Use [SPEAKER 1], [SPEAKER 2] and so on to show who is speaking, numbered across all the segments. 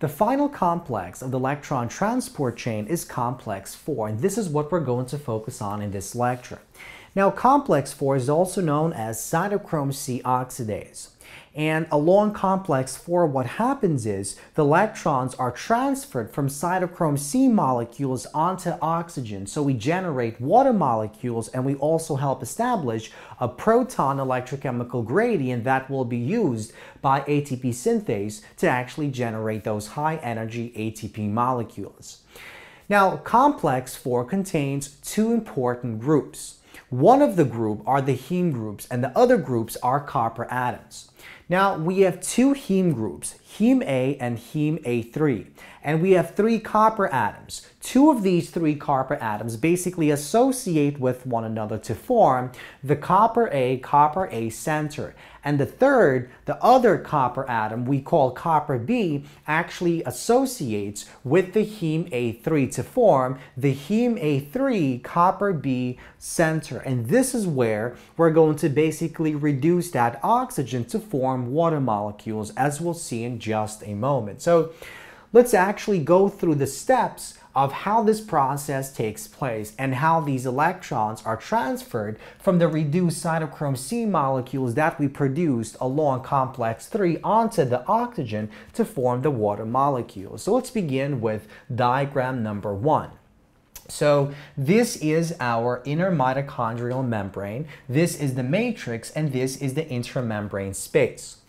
[SPEAKER 1] The final complex of the electron transport chain is complex 4, and this is what we're going to focus on in this lecture. Now, complex 4 is also known as cytochrome C oxidase. And along complex 4, what happens is the electrons are transferred from cytochrome C molecules onto oxygen. So we generate water molecules and we also help establish a proton electrochemical gradient that will be used by ATP synthase to actually generate those high energy ATP molecules. Now, complex 4 contains two important groups. One of the group are the heme groups and the other groups are copper atoms. Now we have two heme groups, heme A and heme A3, and we have three copper atoms. Two of these three copper atoms basically associate with one another to form the copper A, copper A center. And the third, the other copper atom we call copper B, actually associates with the heme A3 to form the heme A3 copper B center. And this is where we're going to basically reduce that oxygen to form water molecules, as we'll see in just a moment. So let's actually go through the steps of how this process takes place and how these electrons are transferred from the reduced cytochrome C molecules that we produced along complex 3 onto the oxygen to form the water molecules. So let's begin with diagram number 1. So this is our inner mitochondrial membrane, this is the matrix, and this is the intramembrane space.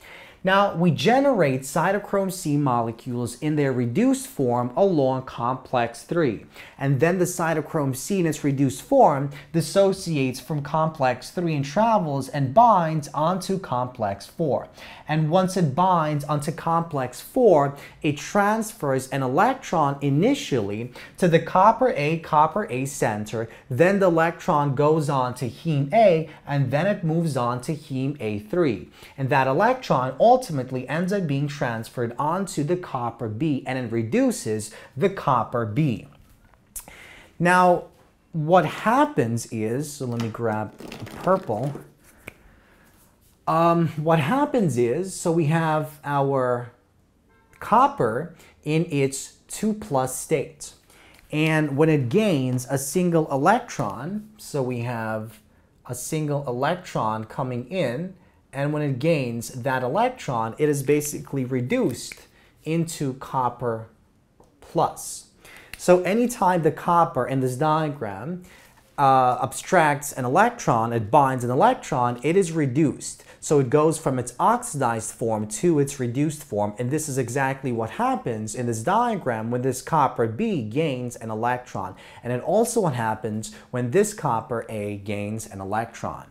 [SPEAKER 1] Now, we generate cytochrome C molecules in their reduced form along complex 3. And then the cytochrome C in its reduced form dissociates from complex 3 and travels and binds onto complex 4. And once it binds onto complex 4, it transfers an electron initially to the copper A, copper A center. Then the electron goes on to heme A, and then it moves on to heme A3. And that electron ultimately ends up being transferred onto the copper B and it reduces the copper B. Now, what happens is, so let me grab purple. Um, what happens is, so we have our copper in its 2 plus state. And when it gains a single electron, so we have a single electron coming in, and when it gains that electron, it is basically reduced into copper plus. So anytime the copper in this diagram uh, abstracts an electron, it binds an electron, it is reduced. So it goes from its oxidized form to its reduced form. And this is exactly what happens in this diagram when this copper B gains an electron. And it also what happens when this copper A gains an electron.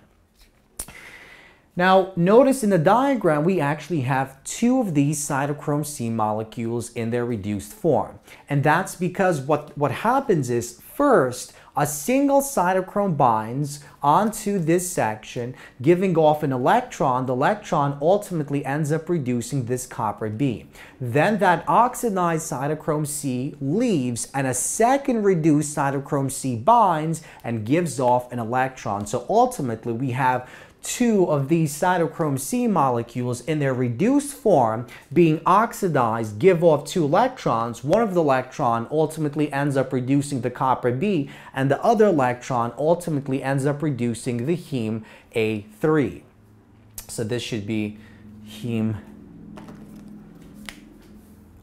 [SPEAKER 1] Now, notice in the diagram, we actually have two of these cytochrome C molecules in their reduced form. And that's because what, what happens is, first, a single cytochrome binds onto this section, giving off an electron. The electron ultimately ends up reducing this copper B. Then that oxidized cytochrome C leaves and a second reduced cytochrome C binds and gives off an electron. So ultimately we have two of these cytochrome C molecules in their reduced form being oxidized give off two electrons. One of the electron ultimately ends up reducing the copper B and the other electron ultimately ends up reducing the heme A3. So this should be heme,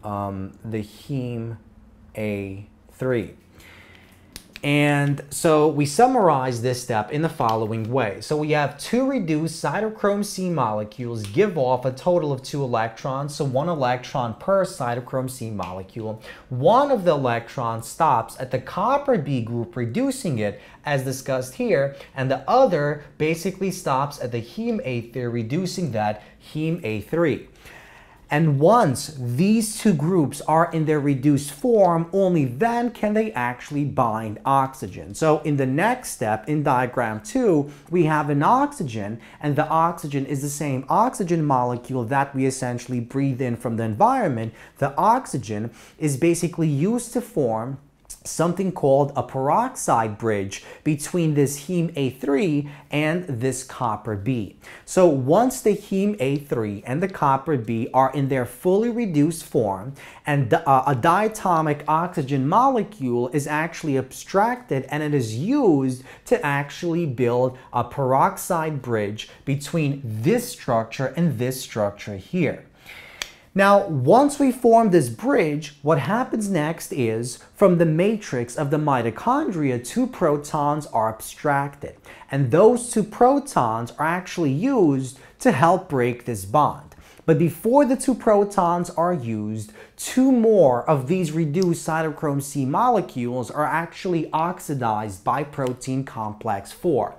[SPEAKER 1] um, the heme A3. And so we summarize this step in the following way. So we have two reduced cytochrome C molecules give off a total of two electrons, so one electron per cytochrome C molecule. One of the electrons stops at the copper B group, reducing it as discussed here, and the other basically stops at the heme A3, reducing that heme A3. And once these two groups are in their reduced form, only then can they actually bind oxygen. So in the next step, in diagram 2, we have an oxygen, and the oxygen is the same oxygen molecule that we essentially breathe in from the environment. The oxygen is basically used to form something called a peroxide bridge between this heme A3 and this copper B. So once the heme A3 and the copper B are in their fully reduced form and uh, a diatomic oxygen molecule is actually abstracted and it is used to actually build a peroxide bridge between this structure and this structure here. Now, once we form this bridge, what happens next is from the matrix of the mitochondria, two protons are abstracted. And those two protons are actually used to help break this bond. But before the two protons are used, two more of these reduced cytochrome C molecules are actually oxidized by protein complex 4.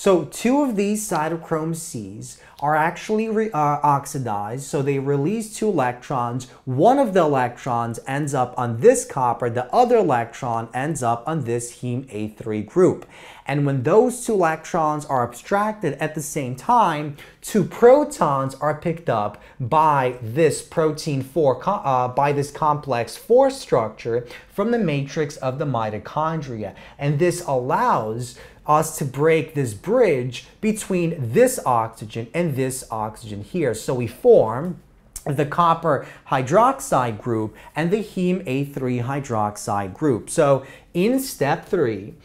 [SPEAKER 1] So two of these cytochrome Cs are actually uh, oxidized, so they release two electrons. One of the electrons ends up on this copper, the other electron ends up on this heme A3 group. And when those two electrons are abstracted at the same time, two protons are picked up by this protein 4, uh, by this complex 4 structure from the matrix of the mitochondria. And this allows us to break this bridge between this oxygen and this oxygen here. So we form the copper hydroxide group and the heme A3 hydroxide group. So in step three,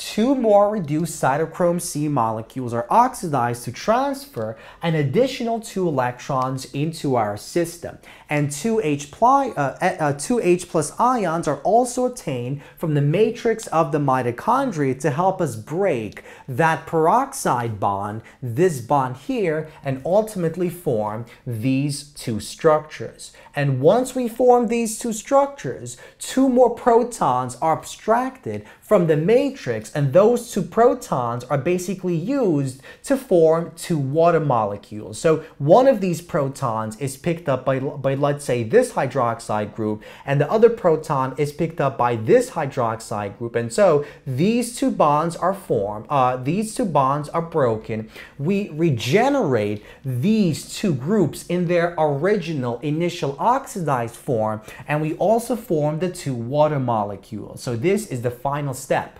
[SPEAKER 1] two more reduced cytochrome C molecules are oxidized to transfer an additional two electrons into our system. And two H, pli, uh, uh, two H plus ions are also obtained from the matrix of the mitochondria to help us break that peroxide bond, this bond here, and ultimately form these two structures. And once we form these two structures, two more protons are abstracted from the matrix and those two protons are basically used to form two water molecules. So one of these protons is picked up by, by let's say this hydroxide group and the other proton is picked up by this hydroxide group and so these two bonds are formed, uh, these two bonds are broken. We regenerate these two groups in their original initial oxidized form and we also form the two water molecules. So this is the final step.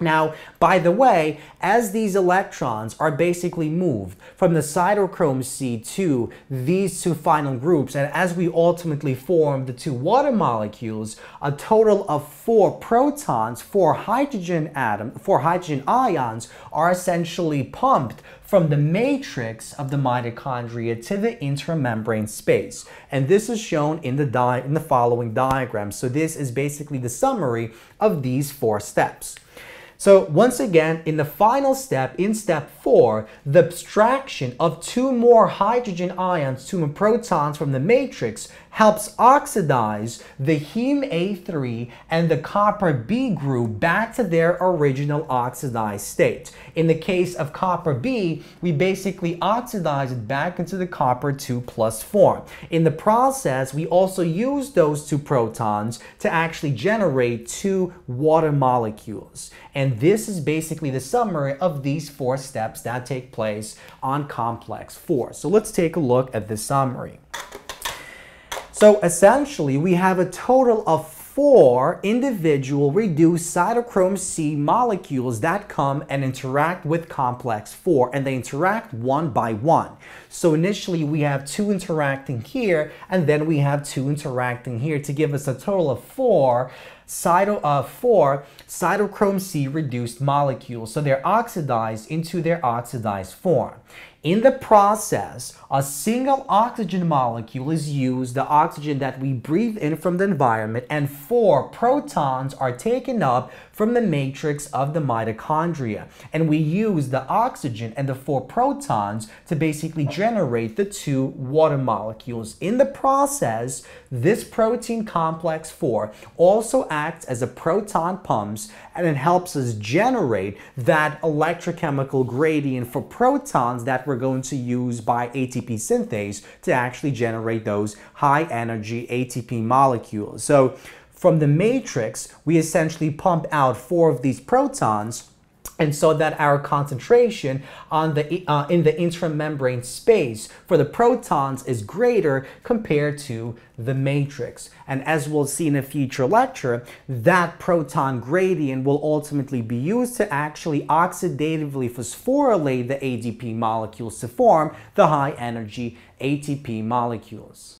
[SPEAKER 1] Now, by the way, as these electrons are basically moved from the cytochrome C to these two final groups, and as we ultimately form the two water molecules, a total of four protons, four hydrogen atom, four hydrogen ions are essentially pumped from the matrix of the mitochondria to the intramembrane space. And this is shown in the, in the following diagram. So this is basically the summary of these four steps. So once again, in the final step, in step four, the abstraction of two more hydrogen ions, two more protons from the matrix helps oxidize the heme A3 and the copper B group back to their original oxidized state. In the case of copper B, we basically oxidize it back into the copper 2 plus form. In the process, we also use those two protons to actually generate two water molecules. And this is basically the summary of these four steps that take place on complex 4. So let's take a look at the summary. So essentially, we have a total of four individual reduced cytochrome C molecules that come and interact with complex 4 and they interact one by one. So initially we have two interacting here and then we have two interacting here to give us a total of four cyto, uh, four cytochrome C reduced molecules. So they're oxidized into their oxidized form. In the process, a single oxygen molecule is used, the oxygen that we breathe in from the environment, and four protons are taken up from the matrix of the mitochondria. And we use the oxygen and the four protons to basically generate the two water molecules. In the process, this protein complex 4 also acts as a proton pumps and it helps us generate that electrochemical gradient for protons that we're going to use by ATP synthase to actually generate those high energy ATP molecules. So from the matrix, we essentially pump out four of these protons and so that our concentration on the uh, in the intramembrane space for the protons is greater compared to the matrix. And as we'll see in a future lecture that proton gradient will ultimately be used to actually oxidatively phosphorylate the ADP molecules to form the high energy ATP molecules